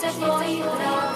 Just nieznajomy you nie